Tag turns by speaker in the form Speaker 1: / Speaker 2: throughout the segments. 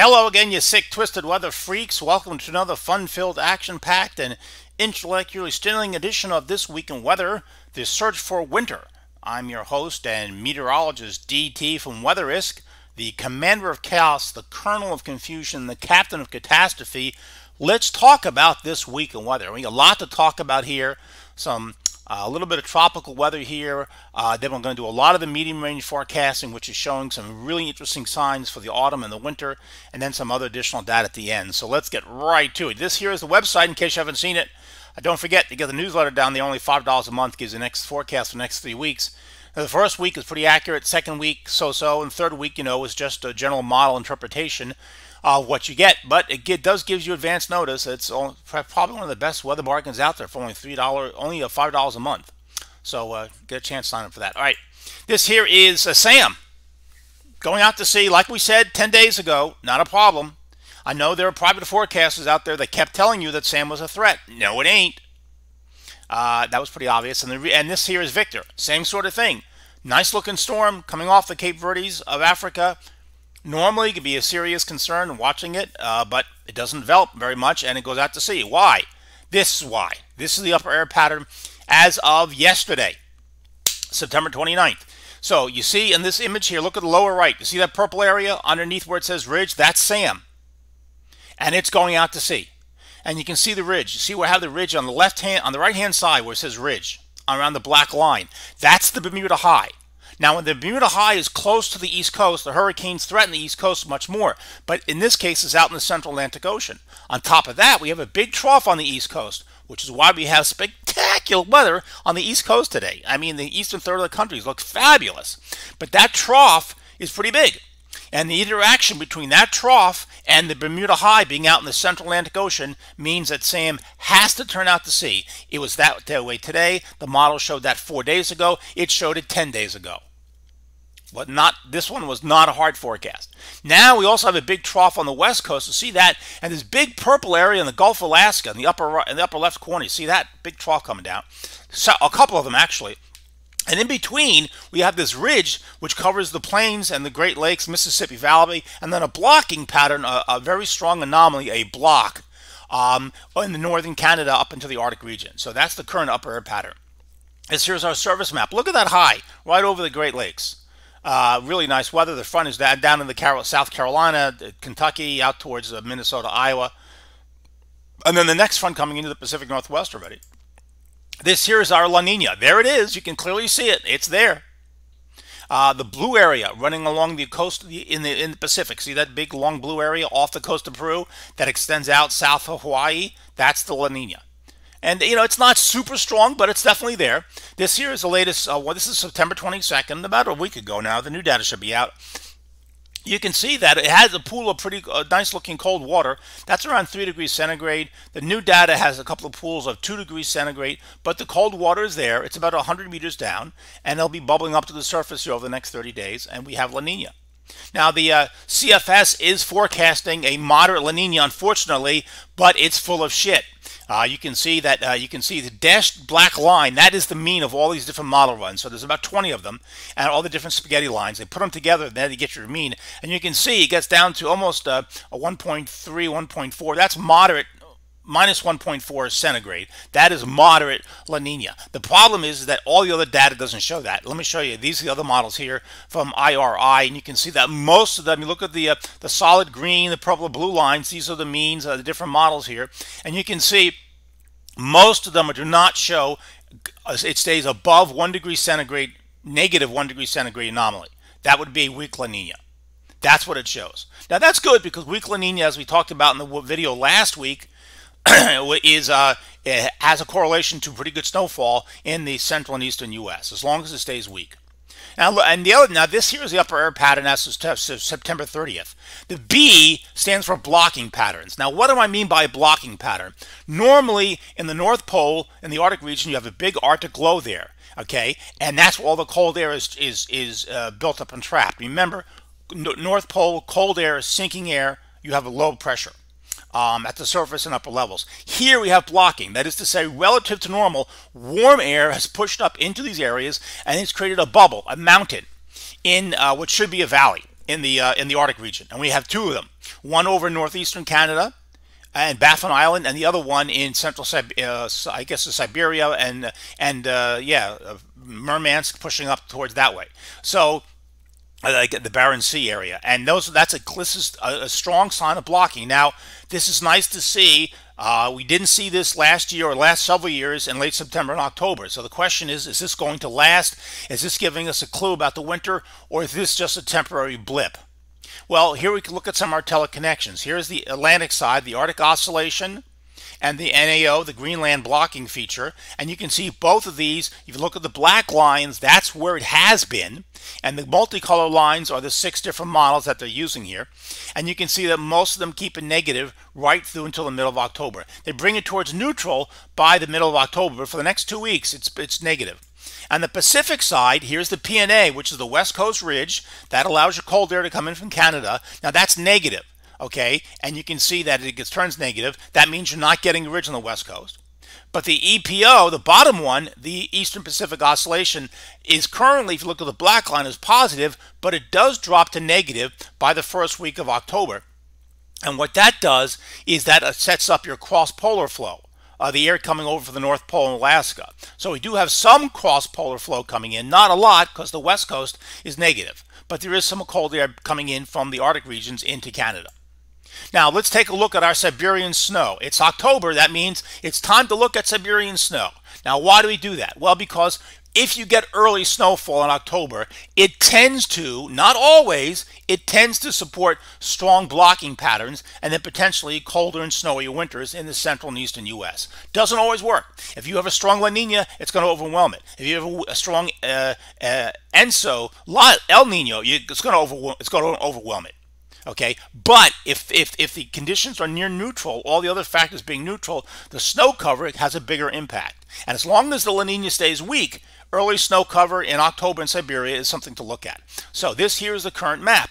Speaker 1: Hello again, you sick, twisted weather freaks. Welcome to another fun filled, action packed, and intellectually stimulating edition of This Week in Weather The Search for Winter. I'm your host and meteorologist DT from WeatherRisk, the commander of chaos, the colonel of confusion, the captain of catastrophe. Let's talk about this week in weather. We got a lot to talk about here. Some uh, a little bit of tropical weather here. Uh, then we're going to do a lot of the medium range forecasting, which is showing some really interesting signs for the autumn and the winter, and then some other additional data at the end. So let's get right to it. This here is the website in case you haven't seen it. Uh, don't forget to get the newsletter down there. Only $5 a month gives the next forecast for the next three weeks. Now, the first week is pretty accurate. Second week, so-so. And third week, you know, is just a general model interpretation of what you get. But it does gives you advance notice. It's probably one of the best weather bargains out there for only three dollars, only a five dollars a month. So uh, get a chance sign up for that. All right, this here is uh, Sam going out to sea. Like we said ten days ago, not a problem. I know there are private forecasters out there that kept telling you that Sam was a threat. No, it ain't. Uh, that was pretty obvious. And, the, and this here is Victor. Same sort of thing. Nice looking storm coming off the Cape Verdes of Africa normally it could be a serious concern watching it, uh, but it doesn't develop very much and it goes out to sea. Why? This is why. This is the upper air pattern as of yesterday, September 29th. So you see in this image here, look at the lower right. You see that purple area underneath where it says ridge? That's Sam. And it's going out to sea. And you can see the ridge. You see where I have the ridge on the left hand, on the right hand side where it says ridge around the black line. That's the Bermuda High. Now, when the Bermuda High is close to the East Coast, the hurricanes threaten the East Coast much more. But in this case, it's out in the central Atlantic Ocean. On top of that, we have a big trough on the East Coast, which is why we have spectacular weather on the East Coast today. I mean, the eastern third of the country looks fabulous. But that trough is pretty big. And the interaction between that trough and the Bermuda High being out in the central Atlantic Ocean means that Sam has to turn out to sea. It was that way today. The model showed that four days ago. It showed it 10 days ago. But not this one was not a hard forecast. Now we also have a big trough on the west coast. You see that, and this big purple area in the Gulf of Alaska in the upper in the upper left corner. You see that big trough coming down. So a couple of them actually. And in between, we have this ridge which covers the plains and the Great Lakes, Mississippi Valley, and then a blocking pattern, a, a very strong anomaly, a block um, in the northern Canada up into the Arctic region. So that's the current upper air pattern. This here's our surface map. Look at that high right over the Great Lakes. Uh, really nice weather. The front is down in the South Carolina, Kentucky, out towards uh, Minnesota, Iowa. And then the next front coming into the Pacific Northwest already. This here is our La Nina. There it is. You can clearly see it. It's there. Uh, the blue area running along the coast in the in the Pacific. See that big long blue area off the coast of Peru that extends out south of Hawaii? That's the La Nina. And, you know, it's not super strong, but it's definitely there. This here is the latest, uh, well, this is September 22nd, about a week ago now. The new data should be out. You can see that it has a pool of pretty uh, nice looking cold water. That's around 3 degrees centigrade. The new data has a couple of pools of 2 degrees centigrade, but the cold water is there. It's about 100 meters down, and it'll be bubbling up to the surface here over the next 30 days, and we have La Nina. Now, the uh, CFS is forecasting a moderate La Nina, unfortunately, but it's full of shit. Uh, you can see that uh, you can see the dashed black line. That is the mean of all these different model runs. So there's about 20 of them, and all the different spaghetti lines. They put them together, and then you get your mean, and you can see it gets down to almost uh, a 1.3, 1.4. That's moderate minus 1.4 centigrade. That is moderate La Nina. The problem is that all the other data doesn't show that. Let me show you. These are the other models here from IRI, and you can see that most of them, you look at the, uh, the solid green, the purple, blue lines, these are the means, uh, the different models here, and you can see most of them do not show, uh, it stays above 1 degree centigrade, negative 1 degree centigrade anomaly. That would be a weak La Nina. That's what it shows. Now that's good because weak La Nina, as we talked about in the video last week, is uh, has a correlation to pretty good snowfall in the central and eastern U.S. as long as it stays weak. Now, and the other now this here is the upper air pattern as of September 30th. The B stands for blocking patterns. Now, what do I mean by blocking pattern? Normally, in the North Pole in the Arctic region, you have a big Arctic low there, okay, and that's where all the cold air is is is uh, built up and trapped. Remember, North Pole cold air is sinking air. You have a low pressure um, at the surface and upper levels. Here we have blocking. That is to say, relative to normal, warm air has pushed up into these areas and it's created a bubble, a mountain, in uh, what should be a valley. in the uh, in the Arctic region, and we have two of them. One over northeastern Canada and Baffin Island, and the other one in central, uh, I guess, Siberia and and uh, yeah, uh, Murmansk, pushing up towards that way. So like the Barents Sea area, and those that's a a, a, strong sign of blocking. Now, this is nice to see. Uh, we didn't see this last year or last several years in late September and October. So the question is: Is this going to last? Is this giving us a clue about the winter, or is this just a temporary blip? Well, here we can look at some of our teleconnections. Here's the Atlantic side, the Arctic Oscillation, and the NAO, the Greenland blocking feature. And you can see both of these. If you look at the black lines, that's where it has been. And the multicolor lines are the six different models that they're using here. And you can see that most of them keep it negative right through until the middle of October. They bring it towards neutral by the middle of October, but for the next two weeks, it's, it's negative. On the Pacific side, here's the PNA, which is the West Coast Ridge. That allows your cold air to come in from Canada. Now, that's negative okay? And you can see that it gets, turns negative. That means you're not getting the west coast. But the EPO, the bottom one, the Eastern Pacific Oscillation, is currently, if you look at the black line, is positive, but it does drop to negative by the first week of October. And what that does is that it sets up your cross-polar flow. Uh, the air coming over from the North Pole in Alaska. So we do have some cross-polar flow coming in, not a lot because the west coast is negative, but there is some cold air coming in from the Arctic regions into Canada. Now let's take a look at our Siberian snow. It's October, that means it's time to look at Siberian snow. Now why do we do that? Well, because if you get early snowfall in October, it tends to, not always, it tends to support strong blocking patterns and then potentially colder and snowier winters in the central and eastern U.S. Doesn't always work. If you have a strong La Nina, it's going to overwhelm it. If you have a strong uh, uh, ENSO, El Nino, it's going to overwhelm, it's going to overwhelm it. Okay, but if, if, if the conditions are near neutral, all the other factors being neutral, the snow cover has a bigger impact. And as long as the La Nina stays weak, early snow cover in October in Siberia is something to look at. So this here is the current map.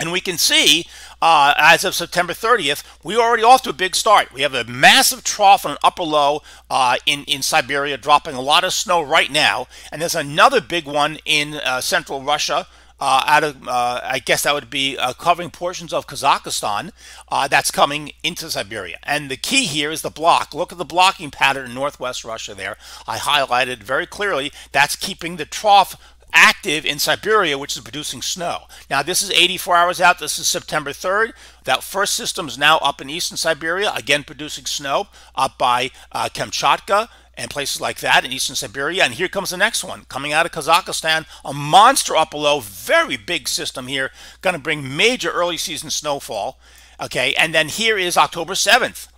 Speaker 1: And we can see, uh, as of September 30th, we're already off to a big start. We have a massive trough and an upper low uh, in, in Siberia, dropping a lot of snow right now. And there's another big one in uh, central Russia, uh, out of, uh, I guess that would be uh, covering portions of Kazakhstan uh, that's coming into Siberia. And the key here is the block. Look at the blocking pattern in northwest Russia there. I highlighted very clearly. That's keeping the trough active in Siberia, which is producing snow. Now, this is 84 hours out. This is September 3rd. That first system is now up in eastern Siberia, again producing snow up by uh, Kamchatka and places like that in eastern Siberia. And here comes the next one coming out of Kazakhstan, a monster upper low, very big system here, going to bring major early season snowfall. Okay, and then here is October 7th.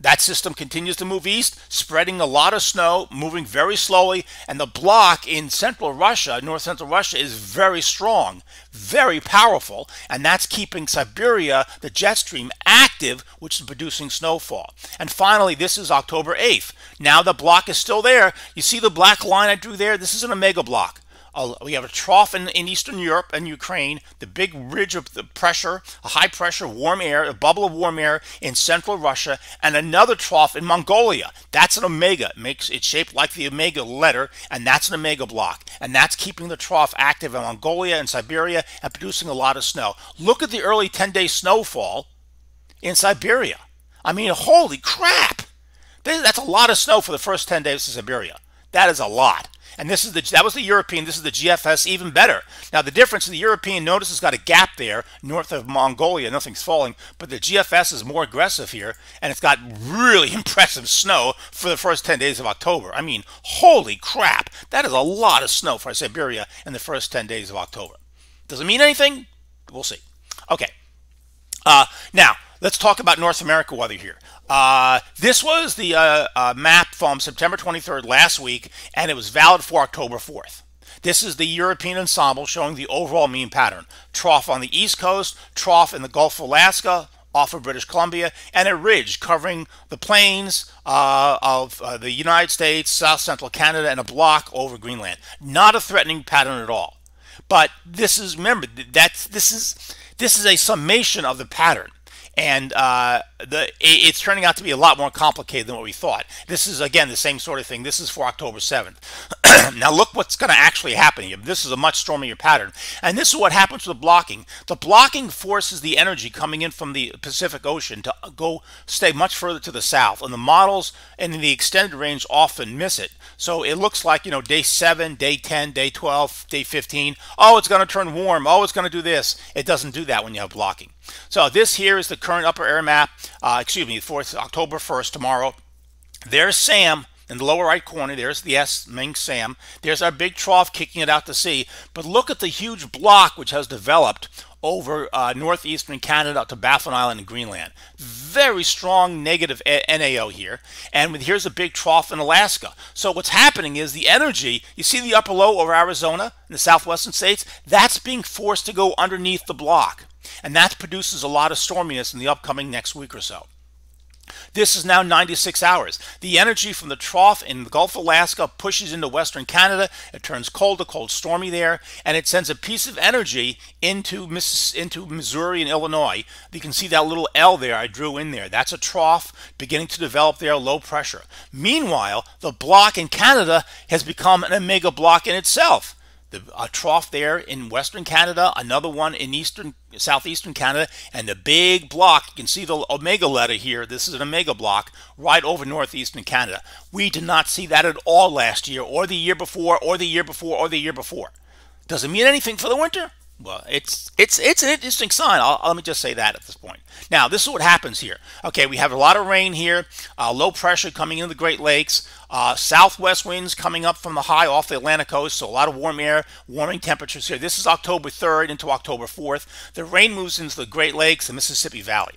Speaker 1: That system continues to move east, spreading a lot of snow, moving very slowly, and the block in central Russia, north central Russia, is very strong, very powerful, and that's keeping Siberia, the jet stream, active, which is producing snowfall. And finally, this is October 8th. Now the block is still there. You see the black line I drew there? This is an omega block we have a trough in, in Eastern Europe and Ukraine, the big ridge of the pressure, a high pressure warm air, a bubble of warm air in central Russia, and another trough in Mongolia. That's an omega. It makes it shaped like the omega letter, and that's an omega block. And that's keeping the trough active in Mongolia and Siberia and producing a lot of snow. Look at the early 10 day snowfall in Siberia. I mean, holy crap! That's a lot of snow for the first 10 days of Siberia. That is a lot. And this is the that was the European. This is the GFS, even better. Now the difference in the European, notice it's got a gap there north of Mongolia. Nothing's falling, but the GFS is more aggressive here, and it's got really impressive snow for the first 10 days of October. I mean, holy crap! That is a lot of snow for Siberia in the first 10 days of October. Does it mean anything? We'll see. Okay. Uh, now let's talk about North America weather here. Uh, this was the uh, uh, map from September 23rd last week, and it was valid for October 4th. This is the European ensemble showing the overall mean pattern. Trough on the east coast, trough in the Gulf of Alaska, off of British Columbia, and a ridge covering the plains uh, of uh, the United States, south central Canada, and a block over Greenland. Not a threatening pattern at all. But this is remember that's this is this is a summation of the pattern. And uh, the it's turning out to be a lot more complicated than what we thought. This is again the same sort of thing. This is for October 7th. now look what's going to actually happen here. This is a much stormier pattern, and this is what happens with the blocking. The blocking forces the energy coming in from the Pacific Ocean to go stay much further to the south, and the models and the extended range often miss it. So it looks like you know day seven, day 10, day 12, day 15. Oh, it's going to turn warm. Oh, it's going to do this. It doesn't do that when you have blocking. So this here is the current upper air map. Uh, excuse me, 4th October 1st tomorrow. There's Sam in the lower right corner. There's the S, Ming Sam. There's our big trough kicking it out to sea. But look at the huge block which has developed over uh, northeastern Canada to Baffin Island and Greenland. Very strong negative NAO here. And here's a big trough in Alaska. So what's happening is the energy, you see the upper low over Arizona in the southwestern states, that's being forced to go underneath the block. And that produces a lot of storminess in the upcoming next week or so. This is now 96 hours. The energy from the trough in the Gulf of Alaska pushes into western Canada. It turns cold to cold stormy there, and it sends a piece of energy into, Miss, into Missouri and Illinois. You can see that little L there I drew in there. That's a trough beginning to develop there, low pressure. Meanwhile, the block in Canada has become an omega block in itself the a trough there in western Canada, another one in eastern southeastern Canada, and the big block. You can see the omega letter here. This is an omega block right over northeastern Canada. We did not see that at all last year, or the year before, or the year before, or the year before. Does it mean anything for the winter? Well, it's it's it's an interesting sign. I'll, let me just say that at this point. Now, this is what happens here. Okay, we have a lot of rain here, uh, low pressure coming into the Great Lakes, uh, southwest winds coming up from the high off the Atlantic coast, so a lot of warm air, warming temperatures here. This is October 3rd into October 4th. The rain moves into the Great Lakes and Mississippi Valley.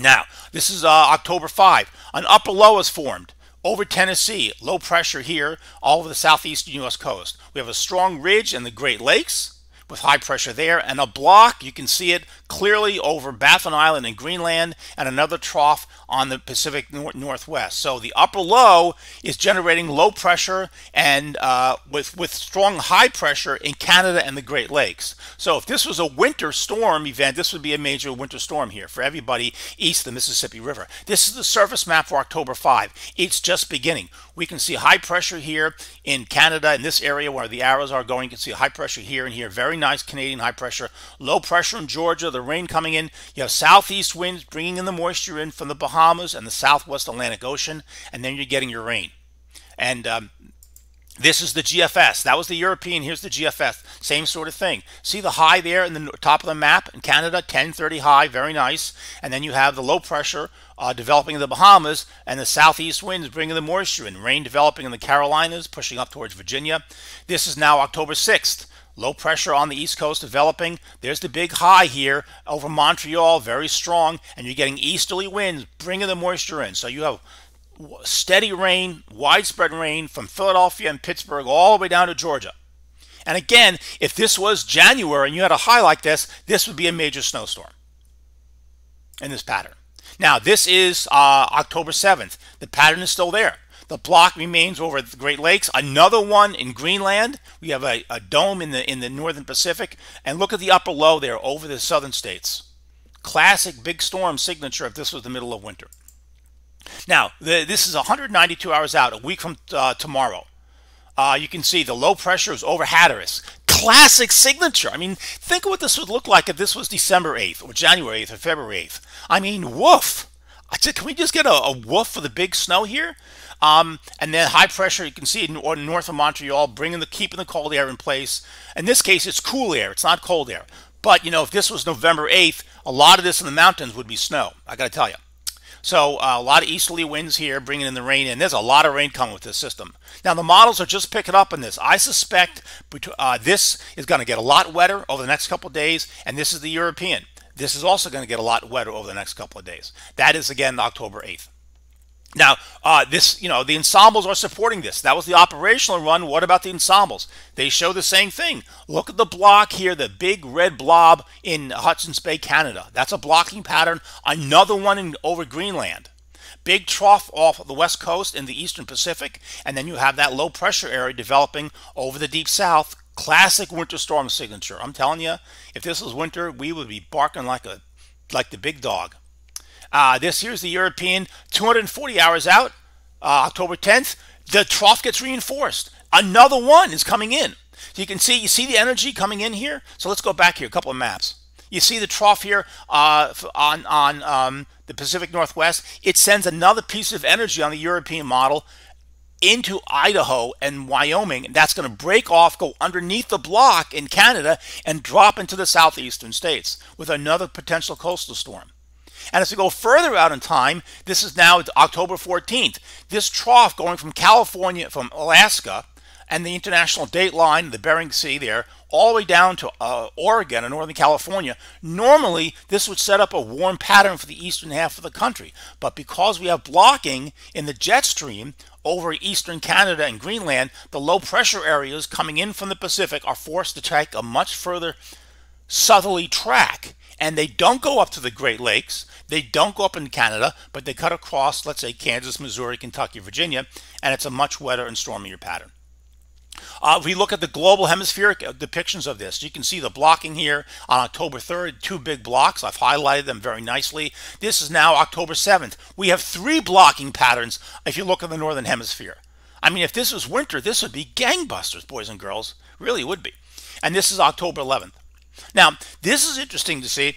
Speaker 1: Now, this is uh, October 5. An upper low is formed over Tennessee, low pressure here all over the southeastern U.S. coast. We have a strong ridge in the Great Lakes with high pressure there, and a block, you can see it clearly over Baffin Island and Greenland, and another trough on the Pacific Northwest. So the upper low is generating low pressure and uh, with, with strong high pressure in Canada and the Great Lakes. So if this was a winter storm event, this would be a major winter storm here for everybody east of the Mississippi River. This is the surface map for October 5. It's just beginning. We can see high pressure here in Canada, in this area where the arrows are going. You can see high pressure here and here. Very nice Canadian high pressure. Low pressure in Georgia, the rain coming in. You have southeast winds bringing in the moisture in from the Bahamas and the southwest Atlantic Ocean, and then you're getting your rain. And um, this is the GFS. That was the European. Here's the GFS. Same sort of thing. See the high there in the top of the map in Canada, 1030 high, very nice. And then you have the low pressure uh, developing in the Bahamas and the southeast winds bringing the moisture in. Rain developing in the Carolinas, pushing up towards Virginia. This is now October 6th. Low pressure on the east coast developing. There's the big high here over Montreal, very strong. And you're getting easterly winds bringing the moisture in. So you have steady rain, widespread rain from Philadelphia and Pittsburgh all the way down to Georgia. And again, if this was January and you had a high like this, this would be a major snowstorm in this pattern. Now, this is uh, October 7th. The pattern is still there. The block remains over the Great Lakes. Another one in Greenland. We have a, a dome in the in the northern Pacific. And look at the upper low there over the southern states. Classic big storm signature if this was the middle of winter. Now, the, this is 192 hours out, a week from uh, tomorrow. Uh, you can see the low pressure is over Hatteras. Classic signature. I mean, think of what this would look like if this was December 8th or January 8th or February 8th. I mean, woof. Can we just get a, a woof for the big snow here? Um, and then high pressure, you can see in north of Montreal, bringing the keeping the cold air in place. In this case, it's cool air. It's not cold air. But you know, if this was November 8th, a lot of this in the mountains would be snow. I got to tell you. So uh, a lot of easterly winds here bringing in the rain, and there's a lot of rain coming with this system. Now the models are just picking up on this. I suspect uh, this is going to get a lot wetter over the next couple days, and this is the European. This is also going to get a lot wetter over the next couple of days. That is again October 8th. Now, uh, this, you know, the ensembles are supporting this. That was the operational run. What about the ensembles? They show the same thing. Look at the block here, the big red blob in Hudson's Bay, Canada. That's a blocking pattern. Another one in, over Greenland. Big trough off the west coast in the eastern Pacific. And then you have that low pressure area developing over the deep south. Classic winter storm signature. I'm telling you, if this was winter, we would be barking like a like the big dog. Uh, this here's the European 240 hours out, uh, October 10th. The trough gets reinforced. Another one is coming in. So you can see, you see the energy coming in here. So let's go back here, a couple of maps. You see the trough here uh, on on um, the Pacific Northwest. It sends another piece of energy on the European model into Idaho and Wyoming. And that's going to break off, go underneath the block in Canada, and drop into the southeastern states with another potential coastal storm. And as we go further out in time, this is now October 14th. This trough going from California, from Alaska, and the international date line, the Bering Sea there, all the way down to uh, Oregon and Northern California. Normally, this would set up a warm pattern for the eastern half of the country. But because we have blocking in the jet stream over eastern Canada and Greenland, the low pressure areas coming in from the Pacific are forced to take a much further southerly track. And they don't go up to the Great Lakes. They don't go up in Canada, but they cut across, let's say, Kansas, Missouri, Kentucky, Virginia, and it's a much wetter and stormier pattern. Uh, if we look at the global hemispheric uh, depictions of this, you can see the blocking here on October 3rd, two big blocks. I've highlighted them very nicely. This is now October 7th. We have three blocking patterns if you look at the northern hemisphere. I mean, if this was winter, this would be gangbusters, boys and girls. Really would be. And this is October 11th. Now, this is interesting to see.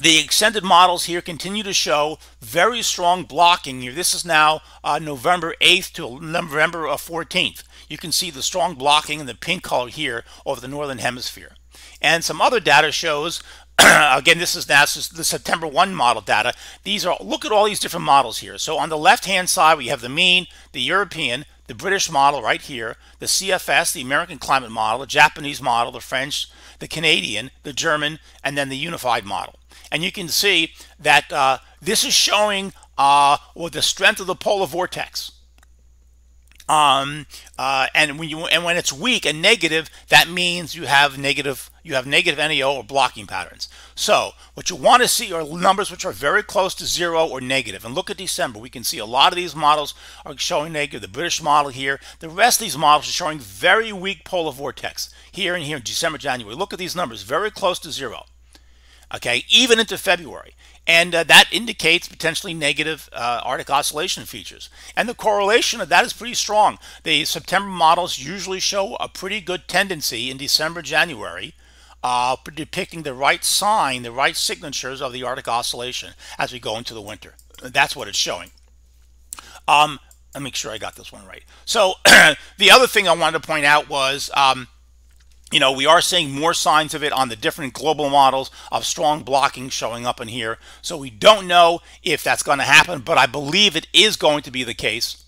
Speaker 1: The extended models here continue to show very strong blocking here. This is now uh, November 8th to November 14th. Uh, you can see the strong blocking in the pink color here over the northern hemisphere. And some other data shows, again, this is NASA's the September 1 model data. These are, look at all these different models here. So on the left-hand side, we have the mean, the European, the British model right here, the CFS, the American climate model, the Japanese model, the French, the Canadian, the German, and then the unified model. And you can see that uh, this is showing uh, well, the strength of the polar vortex. Um, uh, and when you and when it's weak and negative, that means you have negative you have negative NEO or blocking patterns. So what you want to see are numbers which are very close to zero or negative. And look at December. We can see a lot of these models are showing negative. The British model here. The rest of these models are showing very weak polar vortex here and here in December, January. Look at these numbers, very close to zero okay, even into February. And uh, that indicates potentially negative uh, Arctic oscillation features. And the correlation of that is pretty strong. The September models usually show a pretty good tendency in December, January, uh, depicting the right sign, the right signatures of the Arctic oscillation as we go into the winter. That's what it's showing. Um, let me make sure I got this one right. So the other thing I wanted to point out was um, you know, we are seeing more signs of it on the different global models of strong blocking showing up in here. So we don't know if that's going to happen, but I believe it is going to be the case.